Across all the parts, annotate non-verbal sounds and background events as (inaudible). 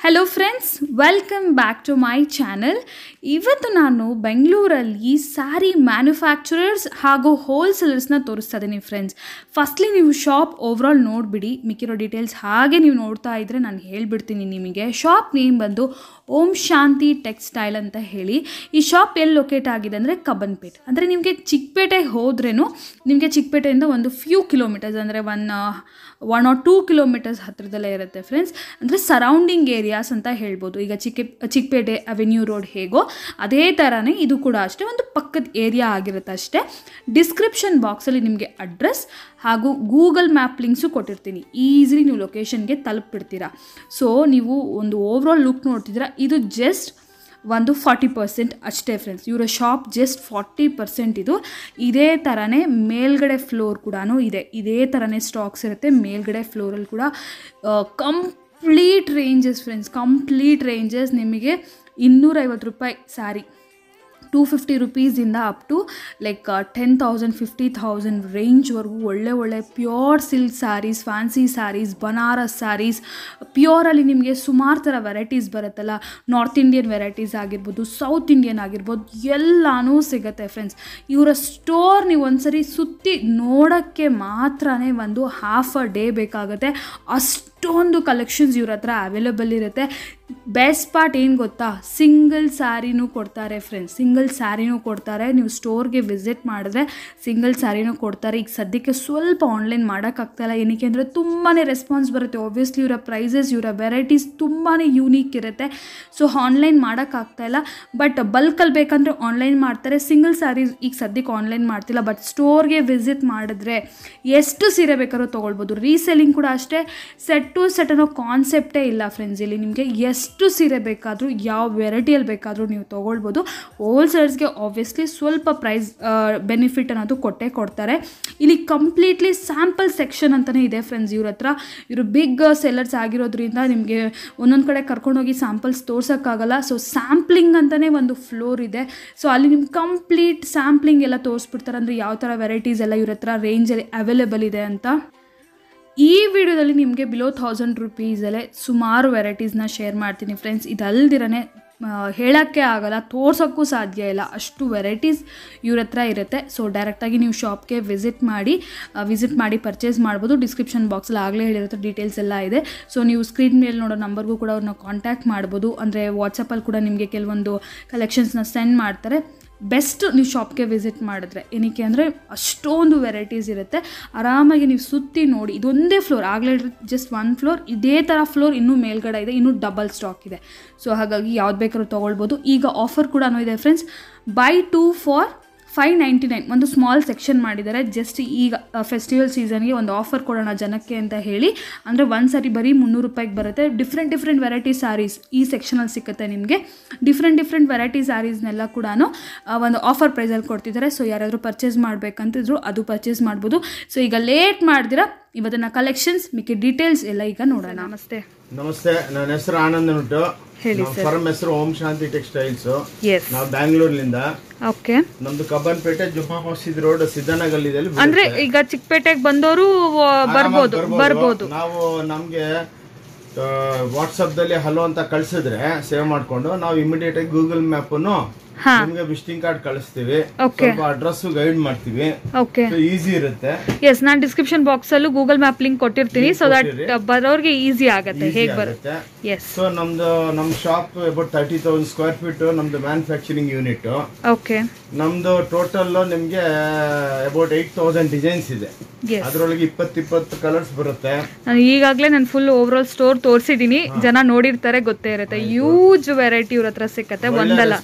Hello friends welcome back to my channel ಇವತ್ತು ನಾನು ಬೆಂಗಳೂರಲ್ಲಿ ಸ್ಯಾರಿ ಮ್ಯಾನುಫ್ಯಾಕ್ಚರರ್ಸ್ ಹಾಗೂ ಹೋಲ್ಸೇಲರ್ಸ್ನ ತೋರಿಸ್ತಾ ಇದ್ದೀನಿ ಫ್ರೆಂಡ್ಸ್ ಫಸ್ಟ್ಲಿ ನೀವು ಶಾಪ್ ಓವರಾಲ್ ನೋಡಿಬಿಡಿ. ಮಿಕ್ಕಿರೋ ಡೀಟೇಲ್ಸ್ ಹಾಗೆ ನೀವು ನೋಡ್ತಾ ಇದ್ದರೆ ನಾನು ಹೇಳಿಬಿಡ್ತೀನಿ ನಿಮಗೆ. ಶಾಪ್ ನೇಮ್ ಬಂದು ಓಂ ಶಾಂತಿ ಟೆಕ್ಸ್ಟೈಲ್ ಅಂತ ಹೇಳಿ. ಈ ಶಾಪ್ ಎಲ್ಲಿ ಲೊಕೇಟ್ ಆಗಿದೆ ಅಂದರೆ ಕಬ್ಬನ್ಪೇಟ್. ಅಂದರೆ ನಿಮಗೆ ಚಿಕ್ಕಪೇಟೆಗೆ ಹೋದ್ರೇನು ನಿಮಗೆ ಚಿಕ್ಕಪೇಟೆಯಿಂದ ಒಂದು ಫ್ಯೂ ಕಿಲೋಮೀಟರ್ಸ್ ಅಂದರೆ one one or two kilometres ಹತ್ತಿರದಲ್ಲೇ ಇರುತ್ತೆ ಫ್ರೆಂಡ್ಸ್ ಅಂದರೆ ಸರೌಂಡಿಂಗ್ ಏರಿಯಾಸ್ ಅಂತ ಹೇಳ್ಬೋದು. ಈಗ ಚಿಕ್ಕ, ಚಿಕ್ಕಪೇಟೆ ಅವೆನ್ಯೂ ರೋಡ್ ಹೇಗೋ ಅದೇ ಥರನೇ ಇದು ಕೂಡ ಅಷ್ಟೇ. ಒಂದು ಪಕ್ಕದ ಏರಿಯಾ ಆಗಿರುತ್ತೆ ಅಷ್ಟೇ. ಡಿಸ್ಕ್ರಿಪ್ಷನ್ ಬಾಕ್ಸಲ್ಲಿ ನಿಮಗೆ ಅಡ್ರೆಸ್ ಹಾಗೂ ಗೂಗಲ್ ಮ್ಯಾಪ್ ಲಿಂಕ್ಸು ಕೊಟ್ಟಿರ್ತೀನಿ. ಈಸಿಲಿ ನೀವು ಲೊಕೇಶನ್ಗೆ ತಲುಪಿಡ್ತೀರಾ ಸೊ ನೀವು ಒಂದು ಓವ್ರಾಲ್ ಲುಕ್ ನೋಡ್ತಿದ್ದೀರಾ. ಇದು ಜಸ್ಟ್ ಒಂದು ಫಾರ್ಟಿ ಪರ್ಸೆಂಟ್ ಅಷ್ಟೇ ಫ್ರೆಂಡ್ಸ್ ಇವರ ಶಾಪ್ ಜಸ್ಟ್ ಫಾರ್ಟಿ ಪರ್ಸೆಂಟ್ ಇದು. ಇದೇ ಥರನೇ ಮೇಲ್ಗಡೆ ಫ್ಲೋರ್ ಕೂಡ ಇದೆ. ಇದೇ ಥರನೇ ಸ್ಟಾಕ್ಸ್ ಇರುತ್ತೆ. ಮೇಲ್ಗಡೆ ಫ್ಲೋರಲ್ಲಿ ಕೂಡ complete ranges friends complete ranges ನಿಮಗೆ ಇನ್ನೂರೈವತ್ತು ರೂಪಾಯಿ sari two fifty ರುಪೀಸಿಂದ up to like ten thousand fifty thousand ರೇಂಜ್ವರೆಗೂ ಒಳ್ಳೆ ಒಳ್ಳೆ pure silk saris fancy saris Banaras saris ಪ್ಯೂರಲ್ಲಿ ನಿಮಗೆ ಸುಮಾರು ಥರ ವೆರೈಟೀಸ್ ಬರುತ್ತಲ್ಲ. ನಾರ್ತ್ ಇಂಡಿಯನ್ ವೆರೈಟೀಸ್ ಆಗಿರ್ಬೋದು ಸೌತ್ ಇಂಡಿಯನ್ ಆಗಿರ್ಬೋದು, ಎಲ್ಲನೂ ಸಿಗುತ್ತೆ ಫ್ರೆಂಡ್ಸ್ ಇವರ ಸ್ಟೋರ್ ನೀವು ಒಂದ್ಸರಿ ಸುತ್ತಿ ನೋಡೋಕ್ಕೆ ಮಾತ್ರನೇ ಒಂದು ಹಾಫ್ ಅ ಡೇ ಬೇಕಾಗುತ್ತೆ. ಅಷ್ಟೊಂದು ಕಲೆಕ್ಷನ್ಸ್ ಇವ್ರ ಹತ್ರ ಅವೈಲೇಬಲ್ ಇರುತ್ತೆ. ಬೆಸ್ಟ್ ಪಾರ್ಟ್ ಏನು ಗೊತ್ತಾ? ಸಿಂಗಲ್ ಸ್ಯಾರಿನೂ ಕೊಡ್ತಾರೆ ಫ್ರೆಂಡ್ಸ್ ಸಿಂಗಲ್ ಸ್ಯಾರಿನೂ ಕೊಡ್ತಾರೆ. ನೀವು ಸ್ಟೋರ್ಗೆ ವಿಸಿಟ್ ಮಾಡಿದ್ರೆ ಸಿಂಗಲ್ ಸ್ಯಾರಿನೂ ಕೊಡ್ತಾರೆ. ಈಗ ಸದ್ಯಕ್ಕೆ ಸ್ವಲ್ಪ ಆನ್ಲೈನ್ ಮಾಡೋಕ್ಕಾಗ್ತಾಯಿಲ್ಲ ಏನಕ್ಕೆ ಅಂದರೆ ತುಂಬಾ ರೆಸ್ಪಾನ್ಸ್ ಬರುತ್ತೆ. ಆಬ್ವಿಯಸ್ಲಿ ಇವರ ಪ್ರೈಸಸ್ ಇವರ ವೆರೈಟೀಸ್ ತುಂಬಾ ಯೂನೀಕ್ ಇರುತ್ತೆ. ಸೊ ಆನ್ಲೈನ್ ಮಾಡೋಕ್ಕಾಗ್ತಾಯಿಲ್ಲ ಬಟ್ ಬಲ್ಕಲ್ಲಿ ಬೇಕಂದರೆ ಆನ್ಲೈನ್ ಮಾಡ್ತಾರೆ. ಸಿಂಗಲ್ ಸ್ಯಾರೀಸ್ ಈಗ ಸದ್ಯಕ್ಕೆ ಆನ್ಲೈನ್ ಮಾಡ್ತಿಲ್ಲ. ಬಟ್ ಸ್ಟೋರ್ಗೆ ವಿಸಿಟ್ ಮಾಡಿದ್ರೆ ಎಷ್ಟು ಸೀರೆ ಬೇಕಾದ್ರೂ ತೊಗೊಳ್ಬೋದು. ರೀಸೆಲಿಂಗ್ ಕೂಡ ಅಷ್ಟೇ. ಸೆಟ್ ಟು ಸೆಟ್ ಅನ್ನೋ ಕಾನ್ಸೆಪ್ಟೇ ಇಲ್ಲ ಫ್ರೆಂಡ್ಸ್ ಇಲ್ಲಿ ನಿಮಗೆ ಎಷ್ಟು ಸೀರೆ ಬೇಕಾದರೂ, ಯಾವ ವೆರೈಟಿಯಲ್ಲಿ ಬೇಕಾದರೂ ನೀವು ತೊಗೊಳ್ಬೋದು. ಹೋಲ್ಸೇಲ್ಸ್ಗೆ ಆಬ್ವಿಯಸ್ಲಿ ಸ್ವಲ್ಪ ಪ್ರೈಸ್ ಬೆನಿಫಿಟ್ ಅನ್ನೋದು ಕೊಟ್ಟೇ ಕೊಡ್ತಾರೆ. ಇಲ್ಲಿ ಕಂಪ್ಲೀಟ್ಲಿ ಸ್ಯಾಂಪಲ್ ಸೆಕ್ಷನ್ ಅಂತಲೇ ಇದೆ ಫ್ರೆಂಡ್ಸ್ ಇವ್ರ ಹತ್ರ, ಇವರು ಬಿಗ್ ಸೆಲ್ಲರ್ಸ್ ಆಗಿರೋದ್ರಿಂದ ನಿಮಗೆ ಒಂದೊಂದು ಕಡೆ ಕರ್ಕೊಂಡೋಗಿ ಸ್ಯಾಂಪಲ್ಸ್ ತೋರ್ಸೋಕ್ಕಾಗಲ್ಲ. ಸೊ ಸ್ಯಾಂಪ್ಲಿಂಗ್ ಅಂತಲೇ ಒಂದು ಫ್ಲೋರ್ ಇದೆ. ಸೊ ಅಲ್ಲಿ ನಿಮ್ಗೆ ಕಂಪ್ಲೀಟ್ ಸ್ಯಾಂಪ್ಲಿಂಗ್ ಎಲ್ಲ ತೋರಿಸ್ಬಿಡ್ತಾರೆ. ಅಂದರೆ ಯಾವ ಥರ ವೆರೈಟೀಸ್ ಎಲ್ಲ ಇವ್ರ ಹತ್ರ ರೇಂಜಲ್ಲಿ ಅವೈಲೇಬಲ್ ಇದೆ ಅಂತ. ಈ ವಿಡಿಯೋದಲ್ಲಿ ನಿಮಗೆ ಬಿಲೋ ಥೌಸಂಡ್ ರುಪೀಸಲ್ಲೇ ಸುಮಾರು ವೆರೈಟೀಸ್ನ ಶೇರ್ ಮಾಡ್ತೀನಿ ಫ್ರೆಂಡ್ಸ್ ಇದಲ್ದಿರನೇ ಹೇಳೋಕ್ಕೆ ಆಗಲ್ಲ, ತೋರ್ಸೋಕ್ಕೂ ಸಾಧ್ಯ ಇಲ್ಲ. ಅಷ್ಟು ವೆರೈಟೀಸ್ ಇವ್ರ ಹತ್ರ ಇರುತ್ತೆ. ಸೊ ಡೈರೆಕ್ಟಾಗಿ ನೀವು ಶಾಪ್ಗೆ ವಿಸಿಟ್ ಮಾಡಿ ವಿಸಿಟ್ ಮಾಡಿ ಪರ್ಚೇಸ್ ಮಾಡ್ಬೋದು. ಡಿಸ್ಕ್ರಿಪ್ಷನ್ ಬಾಕ್ಸಲ್ಲಿ ಆಗಲೇ ಹೇಳಿರುತ್ತೆ ಡೀಟೇಲ್ಸ್ ಎಲ್ಲ ಇದೆ. ಸೊ ನೀವು ಸ್ಕ್ರೀನ್ ಮೇಲೆ ನೋಡೋ ನಂಬರ್ಗೂ ಕೂಡ ಅವ್ರನ್ನ ಕಾಂಟ್ಯಾಕ್ಟ್ ಮಾಡ್ಬೋದು. ಅಂದರೆ ವಾಟ್ಸಪ್ಪಲ್ಲಿ ಕೂಡ ನಿಮಗೆ ಕೆಲವೊಂದು ಕಲೆಕ್ಷನ್ಸ್ನ ಸೆಂಡ್ ಮಾಡ್ತಾರೆ. ಬೆಸ್ಟ್ ನೀವು ಶಾಪ್ಗೆ ವಿಸಿಟ್ ಮಾಡಿದ್ರೆ, ಏನಕ್ಕೆ ಅಂದರೆ ಅಷ್ಟೊಂದು ವೆರೈಟೀಸ್ ಇರುತ್ತೆ. ಆರಾಮಾಗಿ ನೀವು ಸುತ್ತಿ ನೋಡಿ, ಇದೊಂದೇ ಫ್ಲೋರ್, ಆಗಲೇ ಜಸ್ಟ್ ಒನ್ ಫ್ಲೋರ್ ಇದೇ ಥರ ಫ್ಲೋರ್ ಇನ್ನೂ ಮೇಲ್ಗಡೆ ಇದೆ, ಇನ್ನೂ ಡಬಲ್ ಸ್ಟಾಕ್ ಇದೆ. ಸೊ ಹಾಗಾಗಿ ಯಾವ್ದು ಬೇಕಾದ್ರೂ ತೊಗೊಳ್ಬೋದು. ಈಗ ಆಫರ್ ಕೂಡ ಇದೆ friends buy two for five ninety nine ಒಂದು ಸ್ಮಾಲ್ ಸೆಕ್ಷನ್ ಮಾಡಿದ್ದಾರೆ. ಜಸ್ಟ್ ಈಗ ಫೆಸ್ಟಿವಲ್ ಸೀಸನ್ಗೆ ಒಂದು ಆಫರ್ ಕೊಡೋಣ ಜನಕ್ಕೆ ಅಂತ ಹೇಳಿ. ಅಂದರೆ ಒಂದು ಸರಿ ಬರೀ ಮುನ್ನೂರು ರೂಪಾಯಿಗೆ ಬರುತ್ತೆ. ಡಿಫ್ರೆಂಟ್ ಡಿಫ್ರೆಂಟ್ ವೆರೈಟಿ ಸ್ಯಾರೀಸ್ ಈ ಸೆಕ್ಷನಲ್ಲಿ ಸಿಗುತ್ತೆ ನಿಮಗೆ. ಡಿಫ್ರೆಂಟ್ ಡಿಫ್ರೆಂಟ್ ವೆರೈಟಿ ಸ್ಯಾರೀಸ್ನೆಲ್ಲ ಕೂಡ ಒಂದು ಆಫರ್ ಪ್ರೈಸಲ್ಲಿ ಕೊಡ್ತಿದ್ದಾರೆ. ಸೊ ಯಾರಾದರೂ ಪರ್ಚೇಸ್ ಮಾಡಬೇಕಂತಿದ್ರು ಅದು ಪರ್ಚೇಸ್ ಮಾಡ್ಬೋದು. ಸೊ ಈಗ ಲೇಟ್ ಮಾಡ್ದಿರಾ ಇವತ್ತಿನ ಕಲೆಕ್ಷನ್ಸ್ ಮಿಕ್ಕಿ ಡೀಟೇಲ್ಸ್ ಎಲ್ಲ ಈಗ ನೋಡೋಣ. ನಮಸ್ತೆ. ನಮಸ್ತೆ ನನ್ನ ಹೆಸರು ಆನಂದ್ ಉಂಟು ಹೇಳಿ ನಮ್ಮ ಫರ್ಮ್ ಹೆಸರು ಓಂ ಶಾಂತಿ ಟೆಕ್ಸ್ಟೈಲ್ಸ್. ಎಸ್ ನಾವು ಬ್ಯಾಂಗ್ಳೂರ್ಲಿಂದ. ಓಕೆ. ನಮ್ದು ಕಬ್ಬನ್ಪೇಟೆ ಜುಮ್ಮಾ ಮಸೀದ್ ರೋಡ್ ಸಿದ್ದನಗಲ್ಲಿದಲ್ಲಿ ಅಂದ್ರೆ ಈಗ ಚಿಕ್ಕಪೇಟೆಗೆ ಬಂದವರು ಬರ್ಬೋದು ಬರ್ಬೋದು. ನಾವು ನಮ್ಗೆ ವಾಟ್ಸಪ್ ದಲ್ಲಿ ಹಲೋ ಅಂತ ಕಳ್ಸಿದ್ರೆ ಸೇವ್ ಮಾಡ್ಕೊಂಡು ನಾವು ಇಮಿಡಿಯೇಟ್ ಆಗಿ ಗೂಗಲ್ ಮ್ಯಾಪ್ ನಿಮ್ಗೆ ವಿಸಿಟಿಂಗ್ ಕಾರ್ಡ್ ಕಳಿಸ್ತೀವಿ. ಸ್ವಲ್ಪ ಅಡ್ರೆಸ್ ಗೈಡ್ ಮಾಡ್ತೀವಿ. ಓಕೆ ಈಸಿ ಇರುತ್ತೆ. ಎಸ್ ನಾನು ಡಿಸ್ಕ್ರಿಪ್ಷನ್ ಬಾಕ್ಸ್ ಅಲ್ಲೂ ಗೂಗಲ್ ಮ್ಯಾಪ್ ಲಿಂಕ್ ಕೊಟ್ಟಿರ್ತೀನಿ. ಸೊ ದಟ್ ಬರೋರ್ಗೆ ಈಸಿ ಆಗುತ್ತೆ. ಹೇಗೆ ಬರುತ್ತೆ ಎಸ್ ಸೊ ನಮ್ದು ನಮ್ shop about thirty thousand square feet ನಮ್ದು ಮ್ಯಾನುಫ್ಯಾಕ್ಚರಿಂಗ್ ಯೂನಿಟ್ ಓಕೆ ನಮ್ದು ಟೋಟಲ್ ನಿಮ್ಗೆ ಅಬೌಟ್ ಏಟ್ ತೌಸಂಡ್ ಡಿಸೈನ್ಸ್ ಇದೆ. ಅದರೊಳಗೆ ಅದ್ರೊಳಗೆ ಇಪ್ಪತ್ ಇಪ್ಪತ್ತು ಕಲರ್ಸ್ ಬರುತ್ತೆ. ನಾನು ಈಗಾಗಲೇ ನಾನು ಫುಲ್ ಓವರ್ ಆಲ್ ಸ್ಟೋರ್ ತೋರಿಸಿದೀನಿ ಜನ ನೋಡಿರ್ತಾರೆ ಗೊತ್ತೇ ಇರುತ್ತೆ. ಯೂಜ್ ವೆರೈಟಿ ಇವ್ರ ಹತ್ರ ಸಿಕ್ಕತ್ತೆ ಒಂದಲ್ಲ.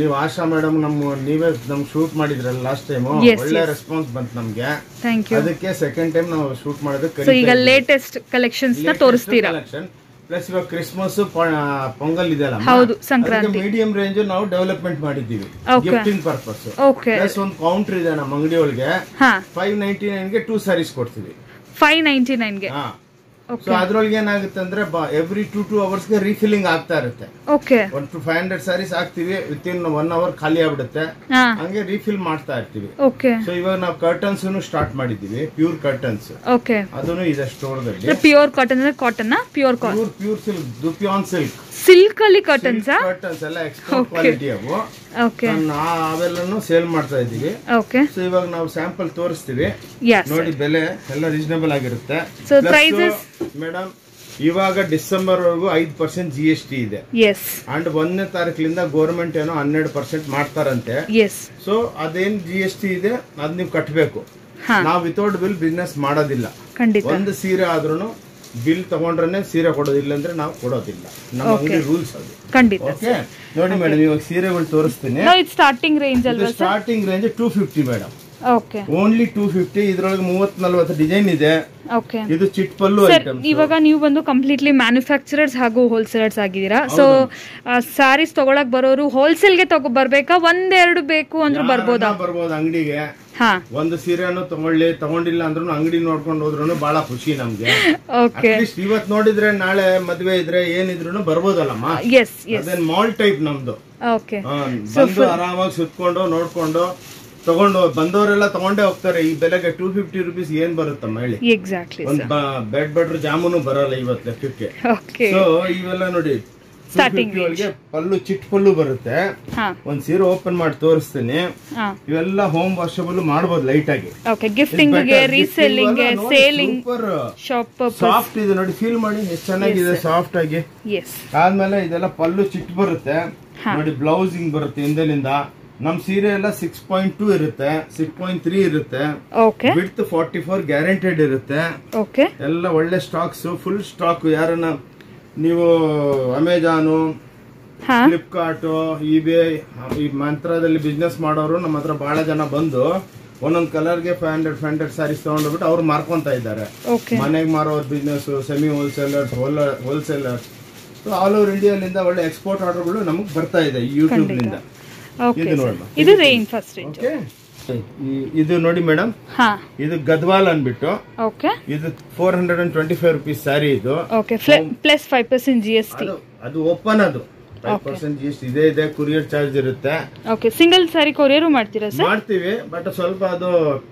ನೀವು ಆಶಾ ಮೇಡಮ್ ನಮ್ಮ ನೀವೇ ನಮ್ ಶೂಟ್ ಮಾಡಿದ್ರಲ್ಲ ಲಾಸ್ಟ್ ಟೈಮ್ ಒಳ್ಳೆ ರೆಸ್ಪಾನ್ಸ್ ಬಂತು ನಮ್ಗೆ. ಥ್ಯಾಂಕ್ ಯು ಅದಕ್ಕೆ ಸೆಕೆಂಡ್ ಟೈಮ್ ನಾವು ಶೂಟ್ ಮಾಡೋದಕ್ಕೆ ಸೊ ಈಗ ಲೇಟೆಸ್ಟ್ ಕಲೆಕ್ಷನ್ಸ್ ತೋರಿಸ್ತೀರಾ? ಕಲೆಕ್ಷನ್ ಪ್ಲಸ್ ಇವಾಗ ಕ್ರಿಸ್ಮಸ್ ಪೊಂಗಲ್ ಇದೆ ಹೌದು ಸಂಕ್ರಾಂತಿ. ಮೀಡಿಯಂ ರೇಂಜ್ ನಾವು ಡೆವಲಪ್ಮೆಂಟ್ ಮಾಡಿದ್ದೀವಿ. ಗಿಫ್ಟಿಂಗ್ ಪರ್ಪಸ್ ಪ್ಲಸ್ ಒಂದು ಕೌಂಟರ್ ಇದೆ ನಮ್ಮ ಅಂಗಡಿ ಒಳಗೆ ಫೈವ್ ನೈಂಟಿ ನೈನ್ಗೆ ಟೂ ಸ್ಯಾರೀಸ್ ಕೊಡ್ತೀವಿ. ಫೈವ್ ನೈಂಟಿ ನೈನ್ಗೆ ಹಾ. ಸೊ ಅದ್ರೊಳಗೆ ಏನಾಗುತ್ತೆ ಅಂದ್ರೆ ಎವ್ರಿ ಟೂ ಟೂ ಅವರ್ಸ್ಗೆ ರೀಫಿಲಿಂಗ್ ಆಗ್ತಾ ಇರುತ್ತೆ. Okay one two five hundred saris ಹಾಕ್ತಿವಿ ವಿತ್ ಇನ್ ಒನ್ ಅವರ್ ಖಾಲಿ ಆಗ್ಬಿಡುತ್ತೆ. ಹಂಗೆ ರೀಫಿಲ್ ಮಾಡ್ತಾ ಇರ್ತೀವಿ. ಓಕೆ ಸೊ ಇವಾಗ ನಾವು ಕರ್ಟನ್ಸ್ ಸ್ಟಾರ್ಟ್ ಮಾಡಿದೀವಿ ಪ್ಯೂರ್ ಕರ್ಟನ್ಸ್ ಓಕೆ ಅದನ್ನು ಇದೆ ಸ್ಟೋರ್ದಲ್ಲಿ. ಪ್ಯೂರ್ ಕಾಟನ್ ಅಂದ್ರೆ cotton pure cotton pure silk dupion silk silk ಅಲ್ಲಿ ಕಾಟನ್ಸ್ ಕರ್ಟನ್ಸ್ ಎಲ್ಲ ಎಕ್ಸ್ಪೋರ್ಟ್ ಕ್ವಾಲಿಟಿ ಅವು. ಓಕೆ ನಾವು ಅವೆಲ್ಲನು ಸೇಲ್ ಮಾಡ್ತಾ ಇದ್ದೀವಿ. ಓಕೆ ಸೊ ಇವಾಗ ನಾವು ಸ್ಯಾಂಪಲ್ ತೋರಿಸ್ತೀವಿ. ನೋಡಿ ಬೆಲೆ ಎಲ್ಲ ರೀಸನಬಲ್ ಆಗಿರುತ್ತೆ. So prices? ಮೇಡಮ್ ಇವಾಗ ಡಿಸೆಂಬರ್ ವರೆಗೂ ಐದು ಪರ್ಸೆಂಟ್ ಜಿ ಎಸ್ ಟಿ ಇದೆ. ಅಂಡ್ ಒಂದನೇ ತಾರೀಕಿನಿಂದ ಗೌರ್ಮೆಂಟ್ ಏನೋ ಹನ್ನೆರಡು ಪರ್ಸೆಂಟ್ ಮಾಡ್ತಾರಂತೆ. ಸೊ ಅದೇನ್ ಜಿ ಎಸ್ ಟಿ ಇದೆ ಅದ್ ನೀವು ಕಟ್ಟಬೇಕು ನಾವು ವಿತೌಟ್ ಬಿಲ್ ಬಿಸ್ನೆಸ್ ಮಾಡೋದಿಲ್ಲ. ಒಂದು ಸೀರೆ ಆದ್ರೂ ಬಿಲ್ ತಗೊಂಡ್ರೆ ಸೀರೆ ಕೊಡೋದಿಲ್ಲ ಅಂದ್ರೆ ನಾವು ಕೊಡೋದಿಲ್ಲ. ನಮ್ಮ ಅಂಗಡಿ ರೂಲ್ಸ್ ಅದು. ಖಂಡಿತ. ಓಕೆ ನೋಡಿ ಮೇಡಮ್ ಇವಾಗ ಸೀರೆಗಳು ತೋರಿಸ್ತೀನಿ. Range starting range two fifty madam. Okay only two fifty ಇದ್ರೊಳಗೆ ಮೂವತ್ ನಲ್ವತ್ತು ಡಿಸೈನ್ ಇದೆ. ಓಕೆ ಇದು ಚಿಟ್ ಪಲ್ಲು ಐಟಮ್ ಇವಾಗ ನೀವು ಬಂದು ಕಂಪ್ಲೀಟ್ಲಿ ಮ್ಯಾನುಫ್ಯಾಕ್ಚರರ್ಸ್ ಹಾಗೂ ಹೋಲ್ಸೇಲರ್ಸ್ ಆಗಿದ್ದೀರಾ? ಸೊ ಸ್ಯಾರೀಸ್ ತಗೊಳಕ್ ಬರೋರು ಹೋಲ್ಸೇಲ್ಗೆ ತಗೋ ಬರ್ಬೇಕಾ? ಒಂದೆರಡು ಬೇಕು ಅಂದ್ರೂ ಬರ್ಬೋದಾ? ಬರ್ಬೋದು ಅಂಗಡಿಗೆ. ಹಾ. ಒಂದು ಸೀರೆನು ತಗೊಳ್ಳಿ ತಗೊಂಡಿಲ್ಲ ಅಂದ್ರೂ ಅಂಗಡಿ ನೋಡ್ಕೊಂಡು ಹೋದ್ರು ಬಹಳ ಖುಷಿ ನಮ್ಗೆ. ಇವತ್ ನೋಡಿದ್ರೆ ನಾಳೆ ಮದ್ವೆ ಇದ್ರೆ ಏನಿದ್ರು ಬರ್ಬೋದಲ್ಲಮ್ಮ? ಎಸ್ ಎಸ್ ಅದೇನ್ ಮಾಲ್ ಟೈಪ್ ನಮ್ದು. ಬಂದು ಆರಾಮಾಗಿ ಸುತ್ಕೊಂಡು ನೋಡ್ಕೊಂಡು ತಗೊಂಡು ಬಂದವರೆಲ್ಲ ತಗೊಂಡೇ ಹೋಗ್ತಾರೆ. ಈ ಬೆಲೆಗೆ ಟೂ ಫಿಫ್ಟಿ ರುಪೀಸ್ ಏನ್ ಬರುತ್ತಮ್ಮ ಹೇಳಿ? ಎಕ್ಸಾಕ್ಟ್ಲಿ ಒಂದು ಬೆಡ್ ಬೆಡ್ರ್ ಜಾಮೂನು ಬರಲ್ಲ ಇವತ್ತು ಲೆಕ್ಕಕ್ಕೆ ಸೊ ಇವೆಲ್ಲ ನೋಡಿ ಸ್ಟಾರ್ಟಿಂಗ್ ಒಳಗೆ ಪಲ್ಲು ಚಿಟ್ ಪಲ್ಲು ಬರುತ್ತೆ. ಒಂದ್ ಸೀರೆ ಓಪನ್ ಮಾಡಿ ತೋರಿಸ್ತೀನಿ. ಇವೆಲ್ಲ ಹೋಮ್ ವಾಷಬಲ್ ಮಾಡಬಹುದು ಲೈಟ್ ಆಗಿ. ಸಾಫ್ಟ್ ಇದೆ ನೋಡಿ ಫೀಲ್ ಮಾಡಿ ಎಷ್ಟು ಚೆನ್ನಾಗಿದೆ ಸಾಫ್ಟ್ ಆಗಿ. ಆದ್ಮೇಲೆ ಇದೆಲ್ಲ ಪಲ್ಲು ಚಿಟ್ ಬರುತ್ತೆ. ನೋಡಿ ಬ್ಲೌಸಿಂಗ್ ಬರುತ್ತೆ ಹಿಂದೆಲಿಂದ ನಮ್ ಸೀರೆ ಎಲ್ಲ ಸಿಕ್ಸ್ ಪಾಯಿಂಟ್ ಟೂ ಇರುತ್ತೆ ಸಿಕ್ಸ್ ಪಾಯಿಂಟ್ ತ್ರೀ ಇರುತ್ತೆ. ವಿತ್ ಫಾರ್ಟಿ ಫೋರ್ ಗ್ಯಾರಂಟೆಡ್ ಇರುತ್ತೆ. ಎಲ್ಲ ಒಳ್ಳೆ ಸ್ಟಾಕ್ಸ್ ಫುಲ್ ಸ್ಟಾಕ್ ಯಾರನ್ನ ನೀವು ಅಮೆಜಾನು ಫ್ಲಿಪ್ಕಾರ್ಟ್ ಇಬೇ ಈ ಮಂತ್ರದಲ್ಲಿ ಬಿಸ್ನೆಸ್ ಮಾಡೋರು ನಮ್ಮ ಹತ್ರ ಬಹಳ ಜನ ಬಂದು ಒಂದೊಂದ್ ಕಲರ್ಗೆ five hundred five hundred saris ತಗೊಂಡ್ಬಿಟ್ಟು ಅವ್ರು ಮಾರ್ಕೊಂತ ಇದ್ದಾರೆ. ಮನೆಗೆ ಮಾರೋರ್ business semi wholesalers wholesalers so all over ಇಂಡಿಯಾಲಿಂದ ಒಳ್ಳೆ ಎಕ್ಸ್ಪೋರ್ಟ್ ಆರ್ಡರ್ಗಳು ನಮಗೆ ಬರ್ತಾ ಇದೆ ಯೂಟ್ಯೂಬ್ನಿಂದ ಓಕೆ ಇದು ಇದು ರೇಂಜ್ ಫಸ್ಟ್ ರೇಂಜ್ ಓಕೆ ಇದು ನೋಡಿ ಮೇಡಮ್ ಇದು ಗದ್ವಾಲ್ ಅನ್ಬಿಟ್ಟು. ಓಕೆ ಇದು four hundred and twenty five rupees sari ಇದು okay plus five percent G S T ಅದು ಓಪನ್ ಅದು. ಫೈವ್ ಪರ್ಸೆಂಟ್ ಜಿ ಎಸ್ ಇದೆ ಇದೆ ಕುರಿಯರ್ ಚಾರ್ಜ್ ಇರುತ್ತೆ. ಓಕೆ ಸಿಂಗಲ್ ಸಾರಿ ಕೊರಿಯರು ಮಾಡ್ತೀರಾ ಸರ್ ಮಾಡ್ತೀವಿ ಬಟ್ ಸ್ವಲ್ಪ ಅದು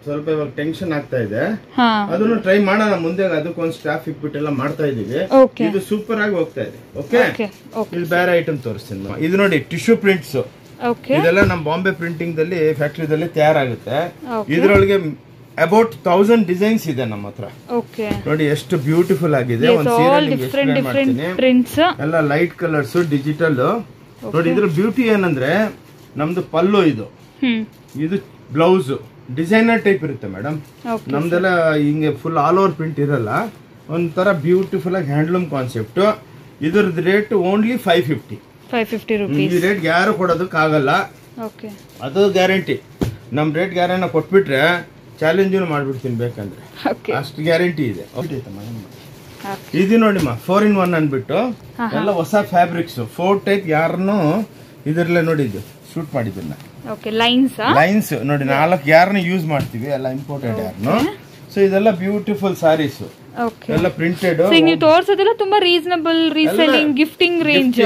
ಸ್ವಲ್ಪ ಇವಾಗ ಟೆನ್ಷನ್ ಆಗ್ತಾ ಇದೆ. ಅದನ್ನು ಟ್ರೈ ಮಾಡೋಣ ಮುಂದೆ ಅದಕ್ಕೊಂದು ಸ್ಟಾಫ್ ಇಟ್ಬಿಟ್ಟೆಲ್ಲ ಮಾಡ್ತಾ ಇದೀವಿ ಇದು ಸೂಪರ್ ಆಗಿ ಹೋಗ್ತಾ ಇದೆ. ಓಕೆ ಇಲ್ಲಿ ಬೇರೆ ಐಟಮ್ ತೋರಿಸ್ತೀನಿ. ಇದು ನೋಡಿ ಟಿಶ್ಯೂ ಪ್ರಿಂಟ್ಸ್ ಇದೆಲ್ಲ ನಮ್ಮ ಬಾಂಬೆ ಪ್ರಿಂಟಿಂಗ್ ದಲ್ಲಿ ಫ್ಯಾಕ್ಟರಿದಲ್ಲಿ ತಯಾರಾಗುತ್ತೆ. ಇದರೊಳಗೆ ಅಬೌಟ್ ಥೌಸಂಡ್ ಡಿಸೈನ್ಸ್ ಇದೆ ನಮ್ಮ ಹತ್ರ. ನೋಡಿ ಎಷ್ಟು ಬ್ಯೂಟಿಫುಲ್ ಆಗಿದೆ. ಎಲ್ಲ ಲೈಟ್ ಕಲರ್ಸ್ ಡಿಜಿಟಲ್ ನೋಡಿ ಇದ್ರ ಬ್ಯೂಟಿ ಏನಂದ್ರೆ ನಮ್ದು ಪಲ್ಲು ಇದು. ಇದು ಬ್ಲೌಸ್ ಡಿಸೈನರ್ ಟೈಪ್ ಇರುತ್ತೆ ಮೇಡಮ್ ನಮ್ದೆಲ್ಲ ಹಿಂಗೆ ಫುಲ್ ಆಲ್ ಓವರ್ ಪ್ರಿಂಟ್ ಇರಲ್ಲ. ಒಂಥರ ಬ್ಯೂಟಿಫುಲ್ ಆಗಿ ಹ್ಯಾಂಡ್ಲೂಮ್ ಕಾನ್ಸೆಪ್ಟ್ ಇದ್ರದ್ದು rate only five fifty five fifty ಈ ರೇಟ್ ಯಾರು ಕೊಡೋದಕ್ಕಾಗಲ್ಲ. ಓಕೆ ಅದು ಗ್ಯಾರಂಟಿ ನಮ್ಮ ರೇಟ್ ಗ್ಯಾರಂಟಿ ಕೊಟ್ಬಿಟ್ರೆ ಚಾಲೆಂಜ್ ಮಾಡ್ಬಿಡ್ತೀನಿ ಬೇಕಂದ್ರೆ. ಓಕೆ ಅಷ್ಟು ಗ್ಯಾರಂಟಿ ಇದೆ. ಇದು ನೋಡಿಮ್ಮ ಫೋರ್ ಇನ್ ಒನ್ ಅನ್ಬಿಟ್ಟು ಎಲ್ಲ ಹೊಸ ಫ್ಯಾಬ್ರಿಕ್ಸ್ ಫೋರ್ ಟೈಪ್ ಯಾರನ್ನು ಇದರಲ್ಲೇ ನೋಡಿದ್ದು ಶೂಟ್ ಮಾಡಿದ್ದನ್ನ. ಓಕೆ ಲೈನ್ಸ್ ಲೈನ್ಸ್ ನೋಡಿ ನಾಲ್ಕು ಯಾರನ್ನ ಯೂಸ್ ಮಾಡ್ತೀವಿ ಎಲ್ಲ ಇಂಪೋರ್ಟೆಡ್ ಯಾರನ್ನು. ಸೊ ಇದೆಲ್ಲ ಬ್ಯೂಟಿಫುಲ್ ಸಾರೀಸ್ ಓಕೆ ಎಲ್ಲ ಪ್ರಿಂಟೆಡ್ ನೀವು ತೋರ್ಸೋದೆಲ್ಲ ತುಂಬಾ reasonable reselling gifting range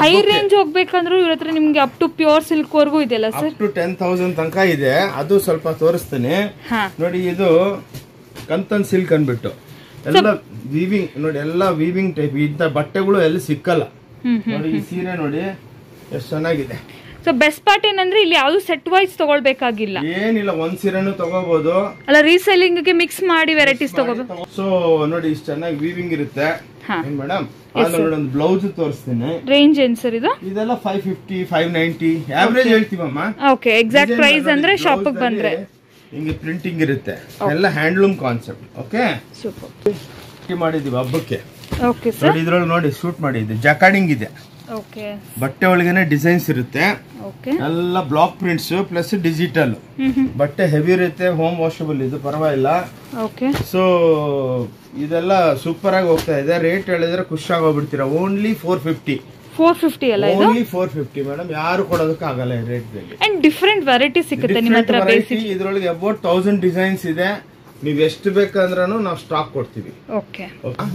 high range ಹೋಗ್ಬೇಕಂದ್ರೂ ಇವ್ರ ಹತ್ರ ನಿಮ್ಗೆ ಅಪ್ ಟು ಪ್ಯೂರ್ ಸಿಲ್ಕ್ ವರ್ಗೂ ಇದೆಯಲ್ಲ ಸರ್ ಟು ಟೆನ್ ತೌಸಂಡ್ ತನಕ ಇದೆ. ಅದು ಸ್ವಲ್ಪ ತೋರಿಸ್ತೀನಿ. ನೋಡಿ ಇದು ಕಂತನ್ ಸಿಲ್ಕ್ ಅನ್ಬಿಟ್ಟು. ಎಲ್ಲ ವೀವಿಂಗ್ ನೋಡಿ ಎಲ್ಲ ವೀವಿಂಗ್ ಟೈಪ್ ಇಂಥ ಬಟ್ಟೆಗಳು ಎಲ್ಲಿ ಸಿಕ್ಕಲ್ಲ. ನೋಡಿ ಈ ಸೀರೆ ನೋಡಿ ಎಷ್ಟು ಚೆನ್ನಾಗಿದೆ. ಸೊ ಬೆಸ್ಟ್ ಪಾರ್ಟ್ ಏನಂದ್ರೆ ಇಲ್ಲಿ ಯಾವ್ದು ಸೆಟ್ ವೈಸ್ ತಗೊಳ್ಬೇಕಾಗಿಲ್ಲ. ಏನಿಲ್ಲ ಒಂದ್ ಸೀರೆನು ತಗೋಬಹುದು ಅಲ್ಲ ರೀಸೆಲ್ಲಿಂಗ್ಗೆ ಮಿಕ್ಸ್ ಮಾಡಿ ವೆರೈಟೀಸ್ ತಗೋಬಹುದು ಸೊ ನೋಡಿ ಇಷ್ಟು ಚೆನ್ನಾಗಿ ವೀವಿಂಗ್ ಇರುತ್ತೆ. ಮೇಡಮ್ ಒಂದು ಬ್ಲೌಸ್ ತೋರಿಸ್ತೀನಿ. ರೇಂಜ್ ಏನ್ ಸರ್ ಇದು? ಇದೆಲ್ಲ five fifty five ninety average ಹೇಳ್ತೀವಮ್ಮ? Okay exact price ಅಂದ್ರೆ ಶಾಪ್ ಬಂದ್ರೆ. ಹಿಂಗೆ ಪ್ರಿಂಟಿಂಗ್ ಇರುತ್ತೆ. ಎಲ್ಲ ಹ್ಯಾಂಡ್ಲೂಮ್ ಕಾನ್ಸೆಪ್ಟ್ ಓಕೆ ಸೂಪರ್ ಮಾಡಿದೀವಿ ಹಬ್ಬಕ್ಕೆ. ಓಕೆ ಸರ್ ಇದ್ರಲ್ಲಿ ನೋಡಿ ಶೂಟ್ ಮಾಡಿದ್ದೆ ಜಕಾರ್ಡಿಂಗ್ ಇದೆ. ಬಟ್ಟೆ ಒಳಗೇನೆ ಡಿಸೈನ್ಸ್ ಇರುತ್ತೆ. ಓಕೆ ಎಲ್ಲ ಬ್ಲಾಕ್ ಪ್ರಿಂಟ್ಸ್ ಪ್ಲಸ್ ಡಿಜಿಟಲ್ ಬಟ್ಟೆ ಹೆವಿ ಇರುತ್ತೆ ಹೋಮ್ ವಾಷಬಲ್ ಇದು ಪರವಾಗಿಲ್ಲ. ಓಕೆ ಸೊ ಇದೆಲ್ಲ ಸೂಪರ್ ಆಗಿ ಹೋಗ್ತಾ ಇದೆ. ರೇಟ್ ಹೇಳಿದ್ರೆ ಖುಷಿ ಆಗೋಗ್ಬಿಡ್ತೀರಾ? Only four fifty four fifty ಅಲ್ಲ ಇದು? ಓನ್ಲಿ ಫೋರ್ ಫಿಫ್ಟಿ ಮೇಡಮ್ ಯಾರು ಕೊಡೋದಕ್ಕೆ ಆಗಲ್ಲ ಈ ರೇಟ್ ಅಂಡ್ ಡಿಫ್ರೆಂಟ್ ವೆರೈಟಿ ಸಿಗುತ್ತೆ ನಿಮ್ಮ ಹತ್ರ ಬೇಸಿಕ್ ಇದರೊಳಗೆ ಅಬೌಟ್ ತೌಸಂಡ್ ಡಿಸೈನ್ಸ್ ಇದೆ. ನೀವ್ ಎಷ್ಟು ಬೇಕಂದ್ರೂ ನಾವು ಸ್ಟಾಕ್ ಕೊಡ್ತೀವಿ. ಓಕೆ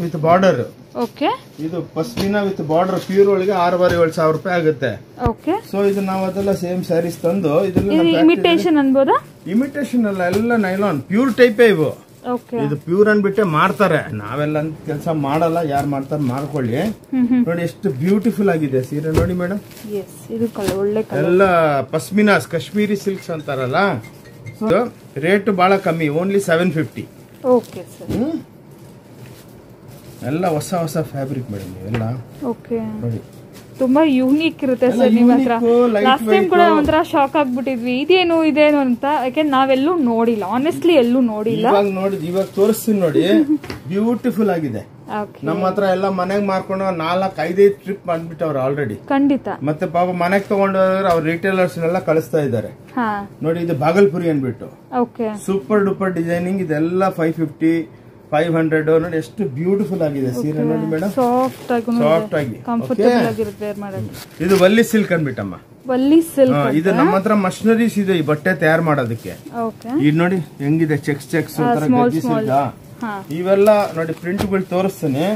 ವಿತ್ ಬಾರ್ಡರ್ ಓಕೆ ಇದು ಪಸ್ಮಿನ ವಿತ್ ಬಾರ್ಡರ್ ಪ್ಯೂರ್ ಒಳಗೆ ಆರೂವರೆ ಏಳು ಸಾವಿರ ರೂಪಾಯಿ ಆಗುತ್ತೆ. ಓಕೆ ಸೊ ಇದು ನಾವು ಅದೆಲ್ಲ ಸೇಮ್ ಸ್ಯಾರೀಸ್ ತಂದು ಇದೆಲ್ಲ ಇಮಿಟೇಷನ್ ಅನ್ಬೋದಾ? ಇಮಿಟೇಷನ್ ಅಲ್ಲ ಎಲ್ಲ ನೈಲಾನ್ ಪ್ಯೂರ್ ಟೈಪೇ ಇವು. ಓಕೆ ಇದು ಪ್ಯೂರ್ ಅನ್ಬಿಟ್ಟೆ ಮಾಡ್ತಾರೆ ನಾವೆಲ್ಲ ಕೆಲಸ ಮಾಡಲ್ಲ ಯಾರು ಮಾಡ್ತಾರೆ ಮಾಡ್ಕೊಳ್ಳಿ. ನೋಡಿ ಎಷ್ಟು ಬ್ಯೂಟಿಫುಲ್ ಆಗಿದೆ ಸೀರೆ. ನೋಡಿ ಮೇಡಮ್ ಎಸ್ ಇದು ಒಳ್ಳೆ ಎಲ್ಲ ಪಸ್ಮಿನಾಸ್ ಕಾಶ್ಮೀರಿ ಸಿಲ್ಕ್ಸ್ ಅಂತಾರಲ್ಲ. ರೇಟ್ ಬಹಳ ಕಮ್ಮಿ only seven fifty okay sir ಎಲ್ಲ ಹೊಸ ಹೊಸ ಫ್ಯಾಬ್ರಿಕ್ ಮೇಡಮ್ ಇವೆಲ್ಲ ಓಕೆ ನೋಡಿ. ತುಂಬಾ ಯೂನಿಕ್ ಇರುತ್ತೆ ಸರ್ ನಿಮ್ಮ ಹತ್ರ. Last time. ಕೂಡ ಒಂಥರ ಶಾಕ್ ಆಗ್ಬಿಟ್ಟಿದ್ವಿ. ಇದೇನು ಇದೇನು ಅಂತ. ಯಾಕೆ ನಾವೆಲ್ಲೂ ನೋಡಿಲ್ಲ. ಆನೆಸ್ಟ್ಲಿ ಎಲ್ಲೂ ನೋಡಿಲ್ಲ. ಇವಾಗ ನೋಡಿ ಇವಾಗ ತೋರಿಸ್ತೀನಿ ನೋಡಿ. (laughs) ಬ್ಯೂಟಿಫುಲ್ ಆಗಿದೆ. ನಮ್ಮ ಹತ್ರ ಎಲ್ಲ ಮನೆಗ್ ಮಾರ್ಕೊಂಡು ನಾಲ್ಕ್ ಐದೈದು ಟ್ರಿಪ್ ಬಂದ್ಬಿಟ್ಟವ್ರು ಆಲ್ರೆಡಿ ಖಂಡಿತ. ಮತ್ತೆ ಪಾಪ ಮನೆಗ್ ತಗೊಂಡವ್ರು ಅವ್ರ ರಿಟೇಲರ್ಸ್ ಎಲ್ಲ ಕಳಿಸ್ತಾ ಇದ್ದಾರೆ ನೋಡಿ ಇದು ಬಾಗಲ್ಪುರಿ ಅನ್ಬಿಟ್ಟು. ಸೂಪರ್ ಡೂಪರ್ ಡಿಸೈನಿಂಗ್ ಇದೆಲ್ಲ ಫೈವ್ ಫಿಫ್ಟಿ ಫೈವ್ ಹಂಡ್ರೆಡ್ ನೋಡಿ ಎಷ್ಟು ಬ್ಯೂಟಿಫುಲ್ ಆಗಿದೆ ಸೀರೆ ನೋಡಿ ಮೇಡಮ್ ಸಾಫ್ಟ್ ಆಗಿ ಸಾಫ್ಟ್ ಆಗಿ. ಇದು ವಲ್ಲಿ ಸಿಲ್ಕ್ ಅನ್ಬಿಟ್ಟಮ್ಮ. ವಲ್ಲಿ ಸಿಲ್ಕ್ ಇದು ನಮ್ಮ ಹತ್ರ ಮಷಿನರೀಸ್ ಇದೆ ಈ ಬಟ್ಟೆ ತಯಾರು ಮಾಡೋದಕ್ಕೆ. ಇದು ನೋಡಿ ಹೆಂಗಿದೆ ಚೆಕ್ಸ್ ಚೆಕ್ಸ್ ಗಜ್ಜಿ ಸಿಲ್ಕ್ ಇವೆಲ್ಲ ನೋಡಿ ಪ್ರಿಂಟ್ಗಳು ತೋರಿಸ್ತೀನಿ.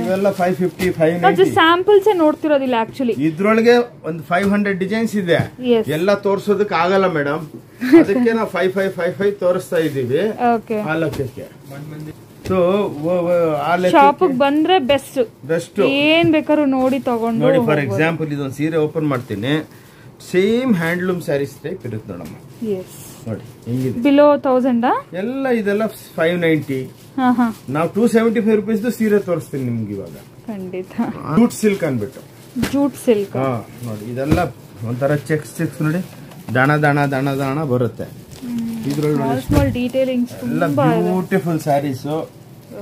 ಇವೆಲ್ಲ ಫೈವ್ ಫಿಫ್ಟಿ ಫೈವ್ ಸ್ಯಾಂಪಲ್ಸ್ ನೋಡ್ತಿರೋದಿಲ್ಲ ಆಕ್ಚುಲಿ ಇದ್ರೊಳಗೆ ಒಂದು ಫೈವ್ ಹಂಡ್ರೆಡ್ ಡಿಸೈನ್ಸ್ ಇದೆ. ಎಲ್ಲ ತೋರ್ಸೋದಕ್ಕೆ ಆಗಲ್ಲ ಮೇಡಮ್ (laughs) ಅದಕ್ಕೆ ನಾವು ಫೈವ್ ಫೈವ್ ಫೈವ್ ಫೈವ್ ತೋರಿಸ್ತಾ ಇದೀವಿ ಓಕೆ ಆ ಲೆಕ್ಕಕ್ಕೆ ಸೊ ಶಾಪ್ ಬಂದ್ರೆ ಬೆಸ್ಟ್ ಬೆಸ್ಟ್ ಏನ್ ಬೇಕಾದ್ರೂ ನೋಡಿ ತಗೊಂಡು ನೋಡಿ ಫಾರ್ ಎಕ್ಸಾಂಪಲ್ ಇದೊಂದು ಸೀರೆ ಓಪನ್ ಮಾಡ್ತೀನಿ. ಸೇಮ್ ಹ್ಯಾಂಡ್ಲೂಮ್ ಸ್ಯಾರೀಸ್ ಟೈಪ್ ಇರುತ್ತೆ ನೋಡಮ್ಮ. ಎಸ್ ನೋಡಿ ಹೆಂಗಿದೆ? ಬಿಲೋ ತೌಸಂಡಾ ಎಲ್ಲ ಇದೆಲ್ಲ ಫೈವ್ ನೈಂಟಿ ನಾವು ಟೂ ಸೆವೆಂಟಿ ಫೈವ್ ರುಪೀಸ್ ಸೀರೆ ತೋರಿಸ್ತೀನಿ ನಿಮ್ಗೆ ಇವಾಗ. ಖಂಡಿತ. ಜೂಟ್ ಸಿಲ್ಕ್ ಅನ್ಬಿಟ್ಟು. ಜೂಟ್ ಸಿಲ್ಕ್ ನೋಡಿ ಇದೆಲ್ಲ ಒಂಥರ ಚೆಕ್ಸ್ ಚೆಕ್ಸ್ ನೋಡಿ. ದಣ ದಣ ದಣ ದಣ ಬರುತ್ತೆ. ಡೀಟೇಲಿಂಗ್ಸ್ ಎಲ್ಲ ಬ್ಯೂಟಿಫುಲ್ ಸ್ಯಾರೀಸ್